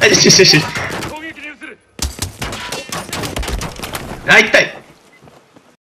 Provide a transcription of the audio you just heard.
あ、よしよしよし。あ、行い